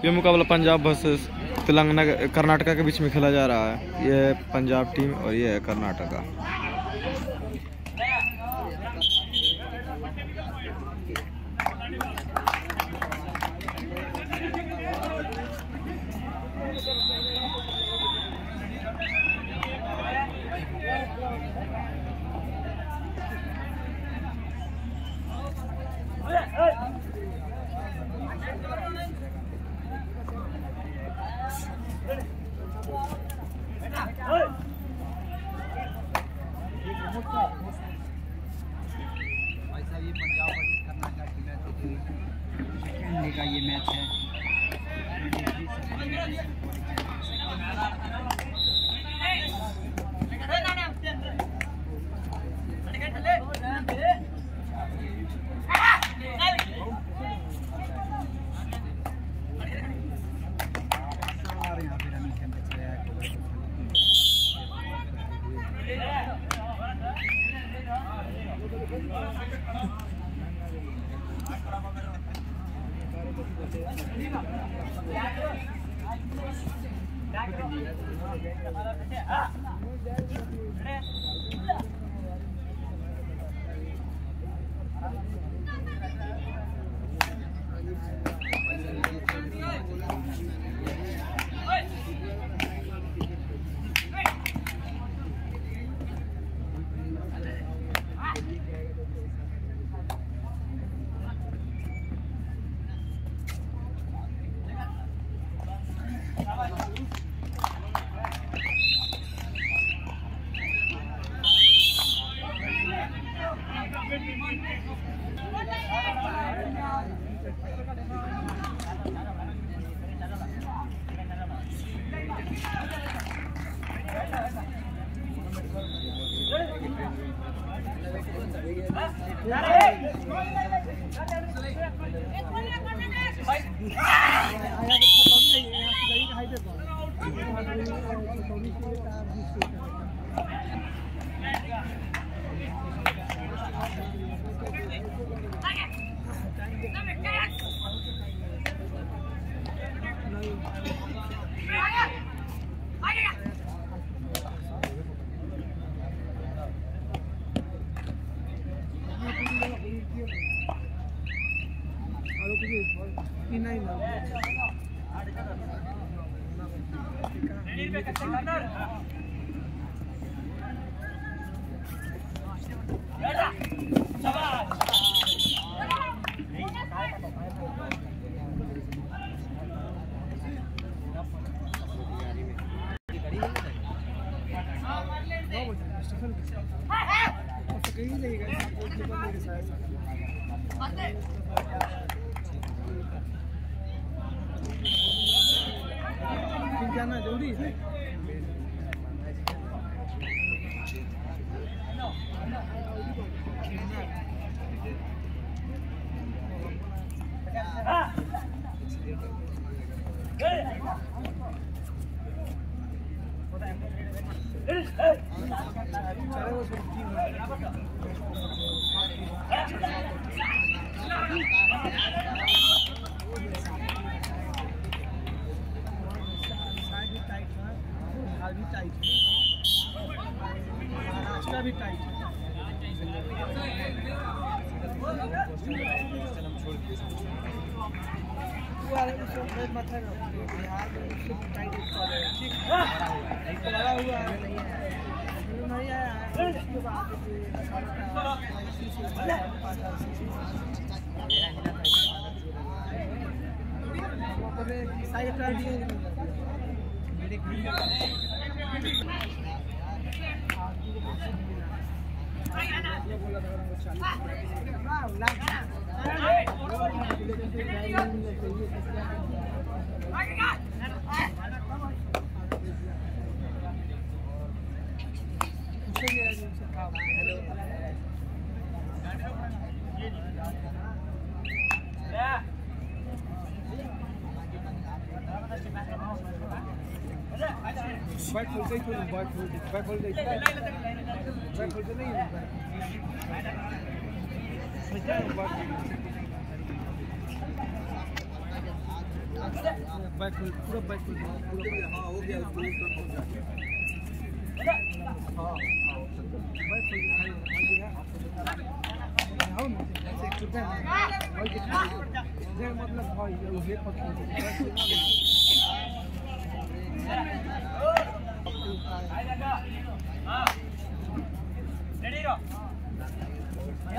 ये मुकाबला पंजाब वर्सेस तेलंगाना, कर्नाटका के बीच में खेला जा रहा है। ये पंजाब टीम और ये है कर्नाटका। 59 भी बैट खोलते ही बैट खोलते बैट खोलते बैट खोलते नहीं बैट बैक पूरा हाँ हो गया हाँ हाँ ना ऐसे चुप है मतलब भाई ये पकड़ नहीं हो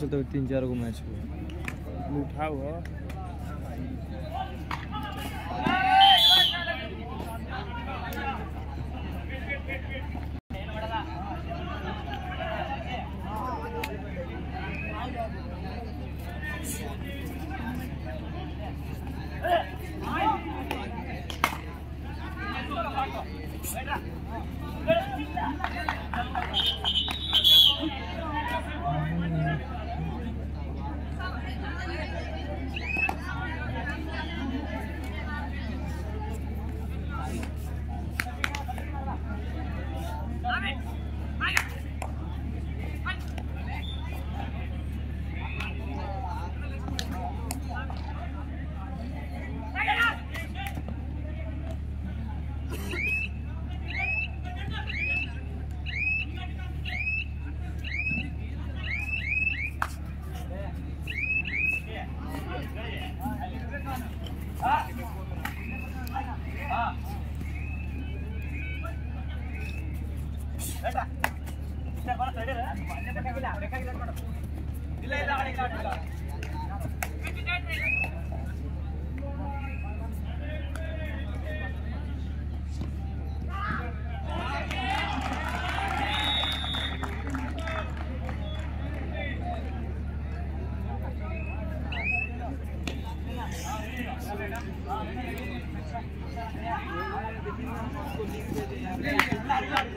चलते तीन चार गो मैच हुआ। उठा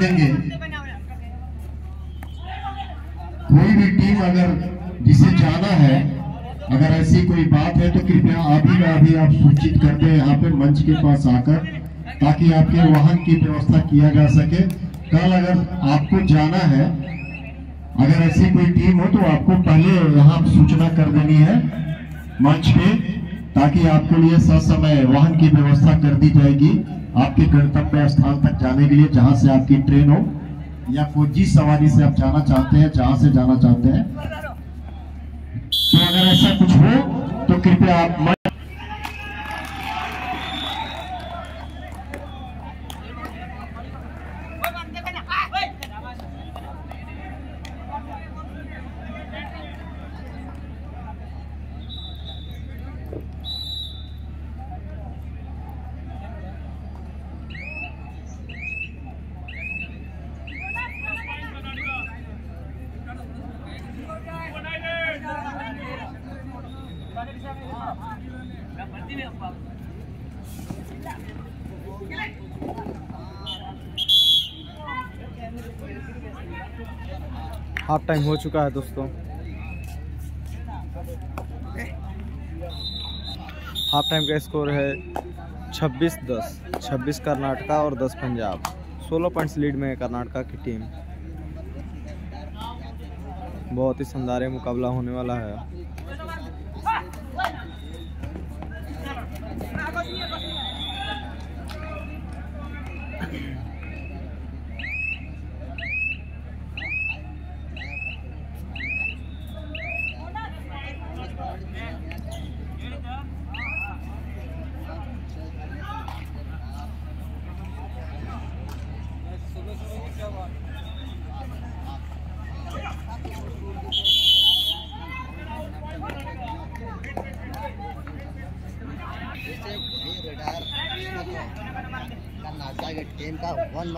देंगे। कोई भी टीम अगर जिसे जाना है, अगर ऐसी कोई बात है तो कृपया अभी अभी आप सूचित कर दें यहाँ पे मंच के पास आकर, ताकि आपके वाहन की व्यवस्था किया जा सके। कल अगर आपको जाना है, अगर ऐसी कोई टीम हो तो आपको पहले यहाँ सूचना कर देनी है मंच पे, ताकि आपके लिए ससमय वाहन की व्यवस्था कर दी जाएगी। आपके गंतव्य स्थान तक जाने के लिए जहाँ से आपकी ट्रेन हो, या कोई जिस सवारी से आप जाना चाहते हैं, जहाँ से जाना चाहते हैं। तो अगर ऐसा कुछ हो तो कृपया आप मंच हाफ़ टाइम हो चुका है दोस्तों। हाफ़ टाइम का स्कोर है 26 10 26 कर्नाटका और 10 पंजाब। 16 पॉइंट्स लीड में है कर्नाटका की टीम। बहुत ही शानदार मुकाबला होने वाला है जैसे ये रडार कर्नाटका के टीम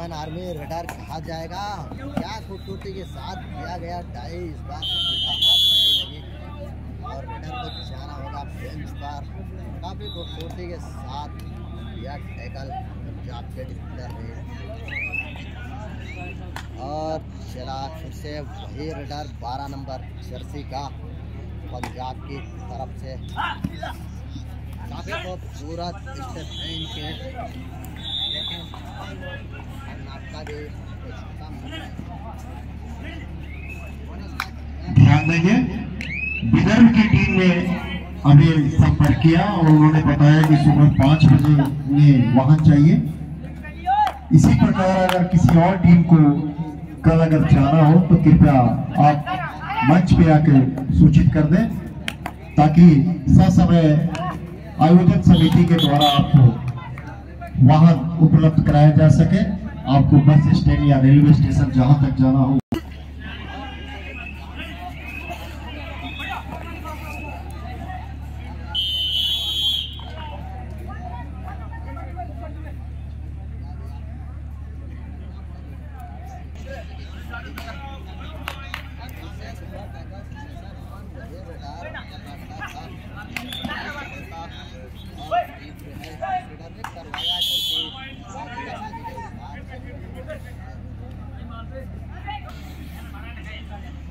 मैन आर्मी रडार कहा जाएगा। क्या खूबसूरती के साथ दिया गया डाई इस बार और रडार को जाना होगा बेंच पर। काफ़ी खूबसूरती के साथ दिया टैकल पंजाब के डिफेंडर ने और चला फिर से वही रडार 12 नंबर जर्सी का पंजाब की तरफ़ से। काफ़ी खूबसूरत स्टेप है इनके। देखें ध्यान देंगे विदर्भ की टीम ने अभी संपर्क किया और उन्होंने बताया कि सुबह पाँच बजे उन्हें वाहन चाहिए। इसी प्रकार अगर किसी और टीम को कल अगर जाना हो तो कृपया आप मंच पे आकर सूचित कर दें, ताकि ससमय आयोजन समिति के द्वारा आपको वाहन उपलब्ध कराया जा सके। आपको बस स्टैंड या रेलवे स्टेशन जहाँ तक जाना हो। Rajasthan मारते हैं मारने का ही इंसान है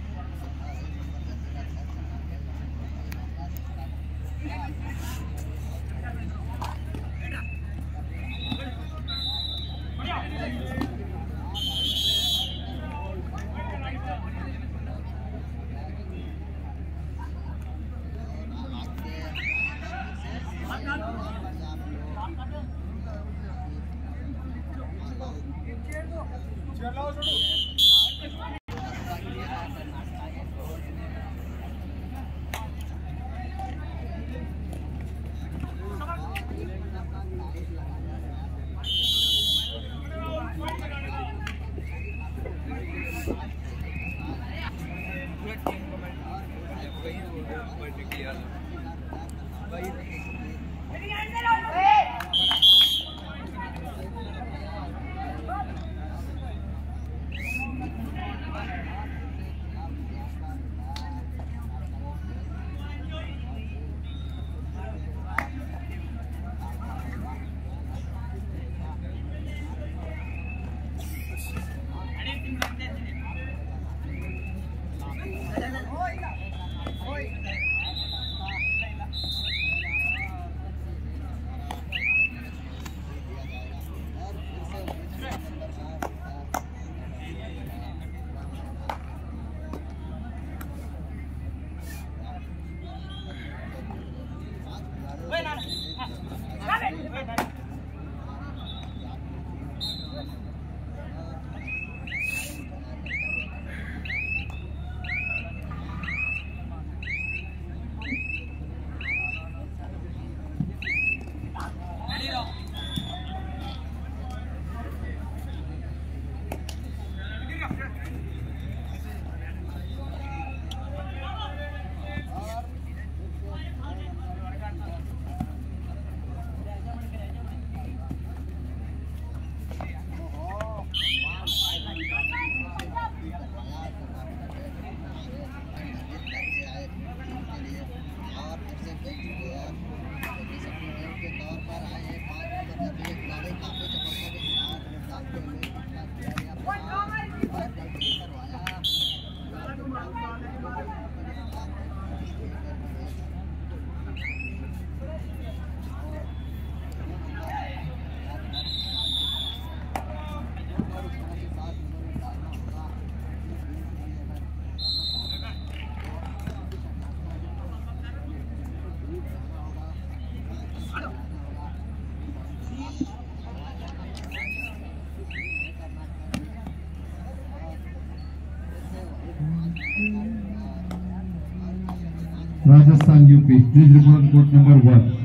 MP. Please report vote number 1.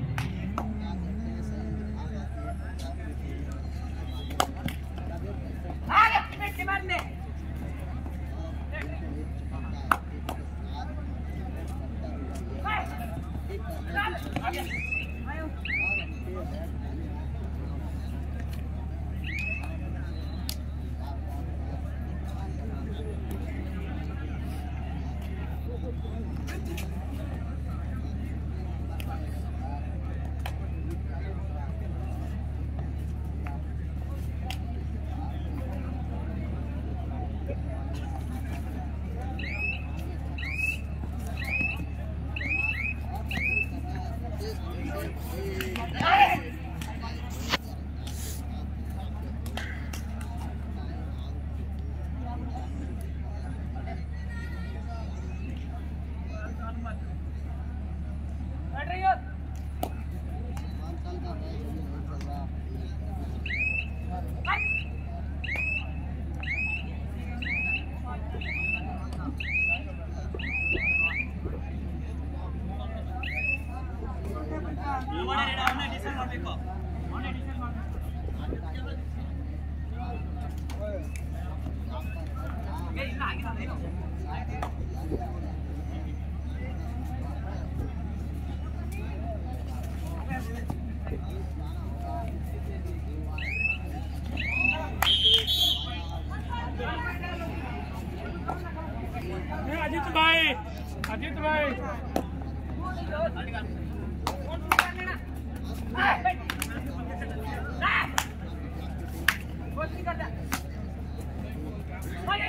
Ay,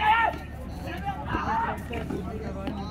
ay.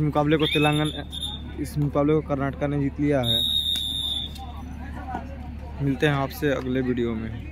मुकाबले को तेलंगाना, इस मुकाबले को कर्नाटका ने जीत लिया है। मिलते हैं आपसे अगले वीडियो में।